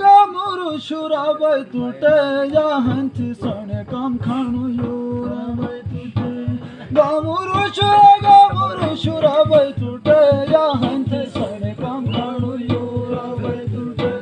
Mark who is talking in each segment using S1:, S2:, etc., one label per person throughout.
S1: gamuru shurabai tute ya hanti sone kam khanu yurabai tute gamuru shura gamuru shurabai tute ya hanti sone kam khanu yurabai tute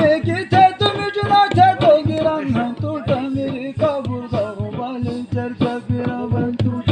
S1: neki the tum juna the to giran han tute meri kabur garu bale charcha birabai tute neki